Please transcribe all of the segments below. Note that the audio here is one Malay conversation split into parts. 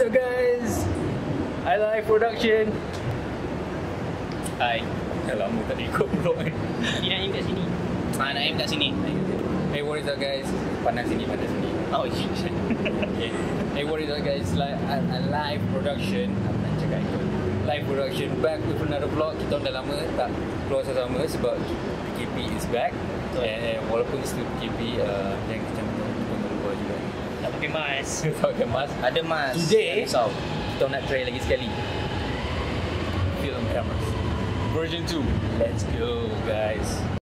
What's up guys? I Live Production. Hai. Dah lama tak ikut vlog ni. Dia nak aim kat sini. Ah, nak aim kat sini. Hey, what is up guys? Pandang sini, pandang sini. Oh, shit. Okay. Hey, what is up guys? Like a, live production. Apa nak cakap itu? Live production back with another vlog. Kita dah lama tak keluar sama-sama sebab PKP is back. Betul. And, and walaupun still PKP, uh, yang kita pun pun keluar juga. Pakai mask. Tak pakai mask. Ada mask. Today, Risau. kita nak try lagi sekali. Film cameras. Version 2. Let's go, guys.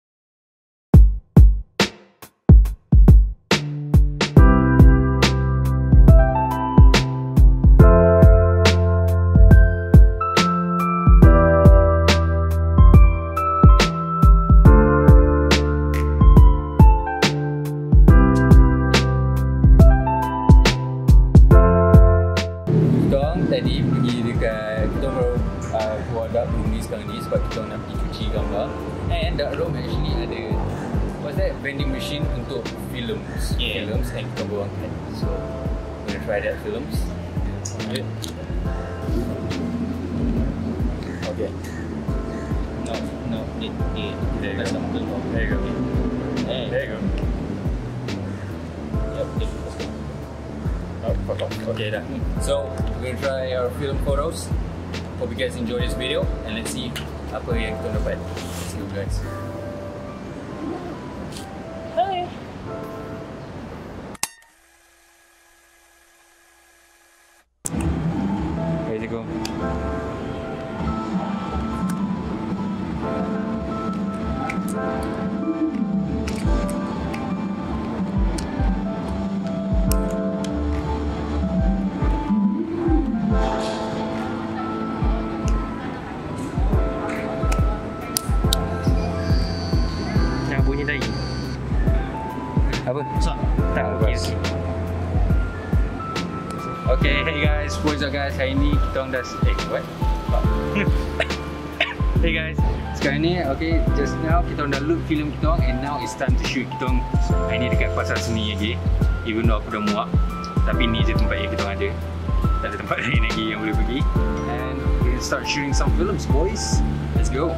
So we're gonna try that films okay okay No, no. Dia, dia. There you go. there you go there you go Yep. Oh. Okay, dah. So, we're gonna try our film photos. Hope you guys enjoy this video and let's see apa yang kita dapat. See you guys. What's up guys? Hari ni kita orang dah eh what? hey guys, sekarang ni okay, just now kita orang dah look film kita orang and now it's time to shoot kita orang hari ni dekat pasar seni lagi. Even though aku dah muak, tapi ni je tempat yang kita orang ada. Tak ada tempat lain lagi yang boleh pergi. And we start shooting some films, boys. Let's go.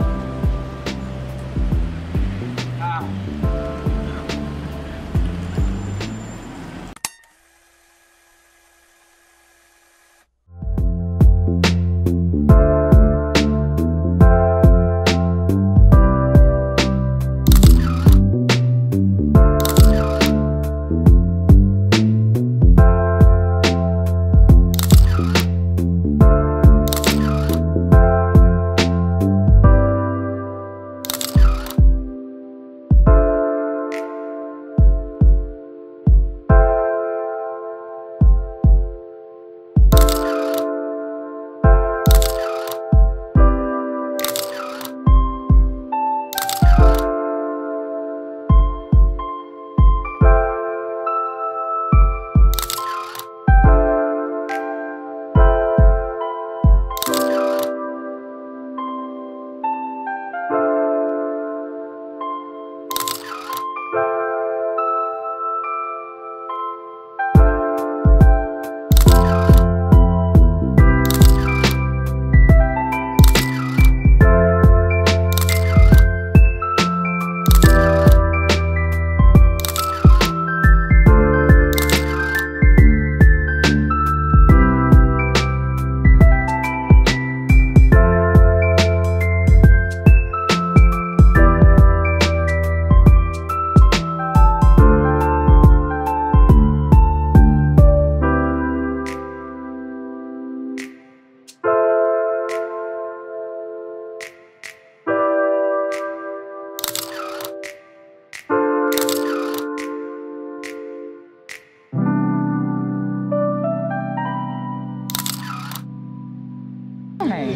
Yeah.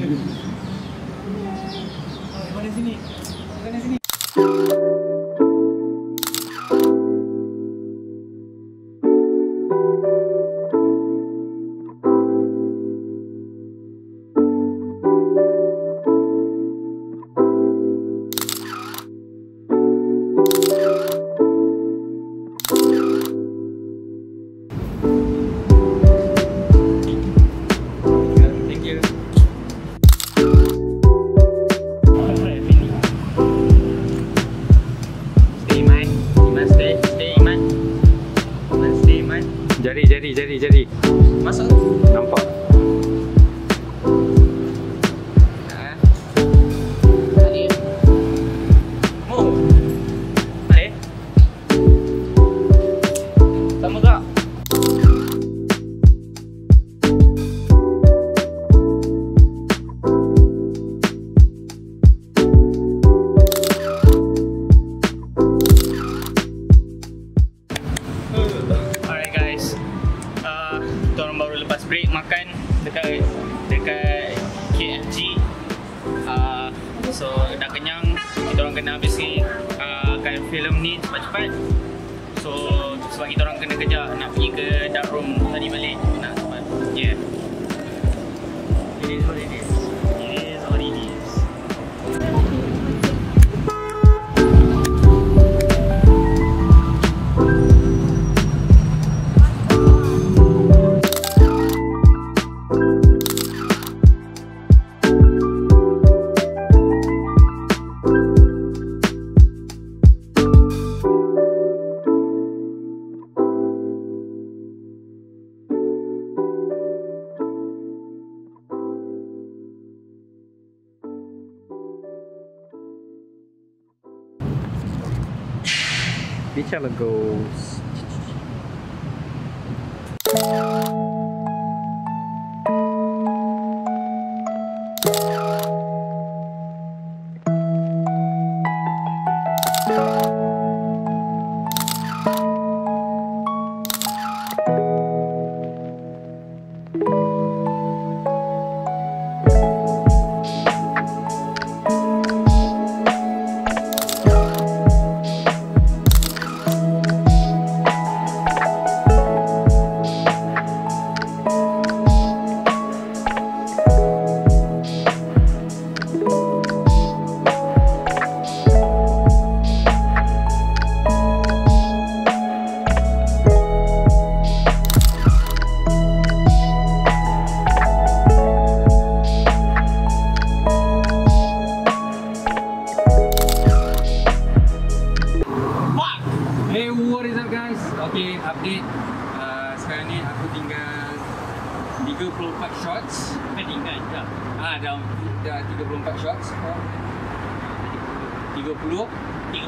Mana sini? Mana sini? Kenyang, kita orang kena habis ni uh, kan filem ni cepat-cepat. So sebab kita orang kena kejar nak pergi ke dark room tadi balik nak cepat. Yeah. It is what it is. Beach Alagos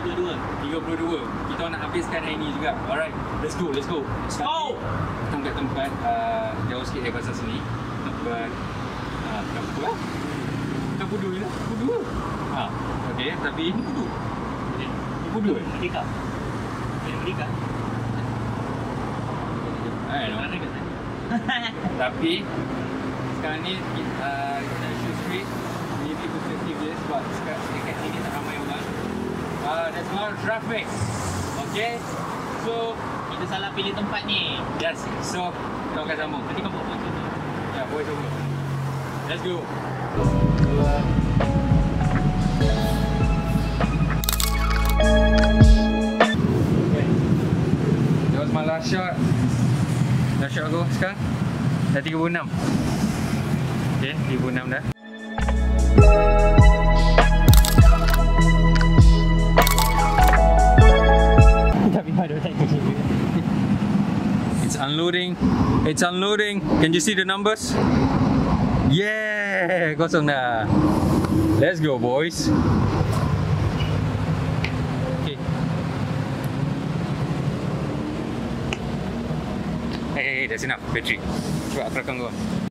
32 Kita nak habiskan hari ni juga Alright Let's go Let's go go! Kita kat tempat uh, Jauh sikit daripada sini Tempat uh, Kenapa lah Bukan pudu je lah Pudu lah ha. Okay Tapi ini pudu Ini pudu eh Merdeka. Merdeka. Kat sana? Tapi Sekarang ni uh, Kita shoot straight Maybe perspective dia Sebab sekat, dekat sini tak ramai orang of traffic Okay So Kita salah pilih tempat ni. Yes So Kita akan sambung Nanti kau buat ni. Ya, voice over. Let's go. Okay. That was my last shot. Last shot aku sekarang. Dah 36. Okay, 36 dah. It's unloading. It's unloading. Can you see the numbers? Yeah, kosong dah. Let's go, boys. Okay. Hey, hey, hey, that's enough. Battery. Cuba aku rakam kau.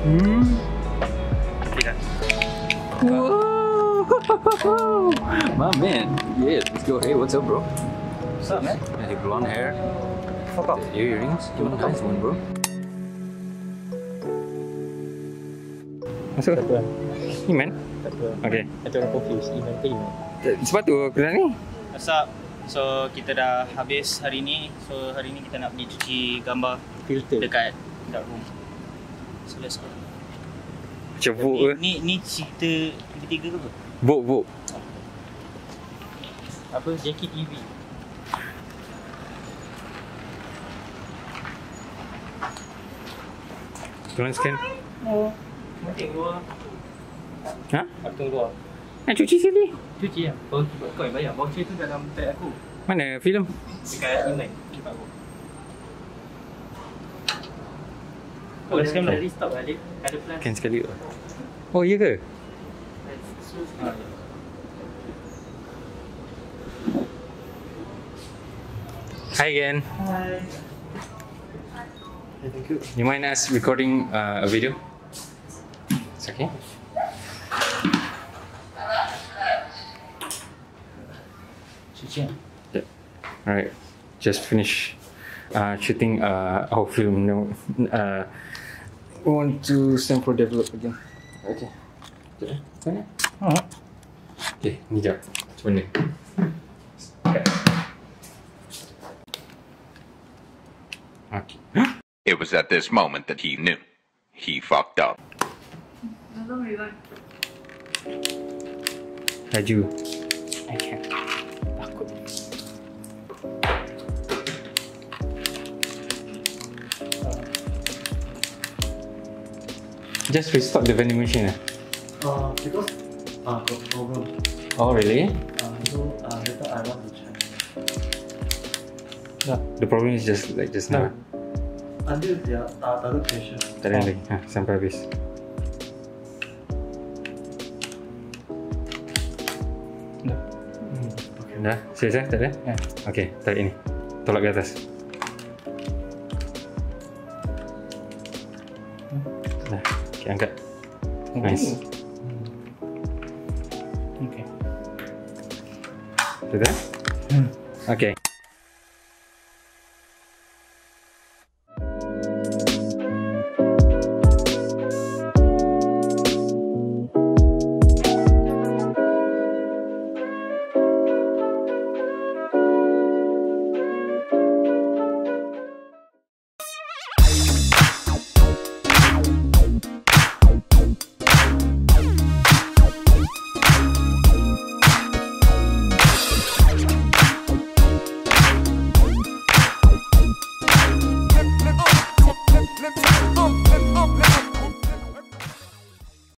Tidak. Whoa! My man. Yes, let's go. Hey, what's up, bro? What's up, man? Hey, blonde hair. Fuck off. Your earrings? You want nice one, bro? Masuk. Iman? Tak apa. Okay. Ada orang confused. Iman ke Iman? Sepatu aku dah ni. What's up? So kita dah habis hari ni. So hari ni kita nak pergi cuci gambar Filter. dekat dark room. Let's go. Macam book ke? Ni, ni, cerita ketiga ke apa? Book, book. Apa? Jackie TV. Tolong scan. Oh. Nanti keluar. Ha? Tunggu keluar. Nak cuci sekali. Cuci lah. Kau, kau bayar. Voucher tu dalam tag aku. Mana filem? Dekat Iman. Cepat aku. Kalau sekarang dah restock balik. Ada plan. Scan sekali. Oh, iya ke? Hi again. Hi. Thank you. You mind us recording uh, a video? It's okay. Cuci. Yeah. All right. Just finish uh, shooting uh, our film now. Uh, we want to stand for develop again. Okay. Sekejap eh. Mana? Oh. Okay, ni jap. Macam mana? Okay. It was at this moment that he knew. He fucked up. Laju. I can't. Takut. Just restart the vending machine eh? Uh, because uh, got problem. Oh really? Uh, so uh, later I want to check. The problem is just like just now. Until their uh, other patient. Tak ada lagi. Ha, sampai habis. Dah? Serius eh? Tak ada? Ya. Okay, tarik ni. Tolak ke atas. Dah. Okay, angkat. Nice. Okay. Sudah? Okay.